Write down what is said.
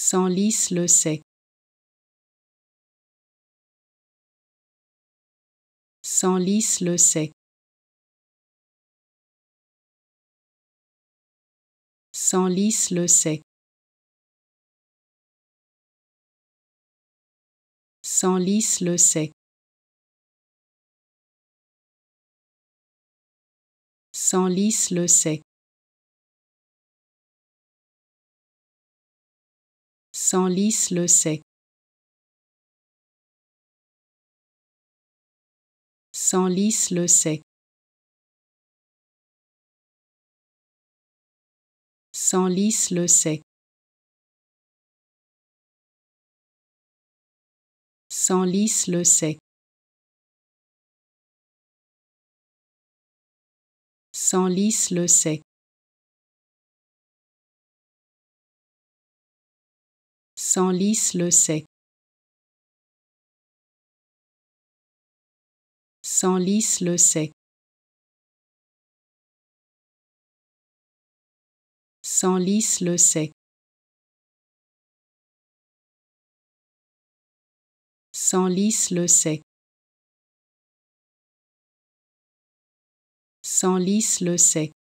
Senlis le sait. Senlis le sait. Senlis le sait. Senlis le sait. Senlis le sait. Senlis le sait. Senlis le sait. Senlis le sait. Senlis le sait. Senlis le sait. s'enlise le sec. S'enlise le sec. S'enlise le sec. S'enlise le sec. S'enlise le sec.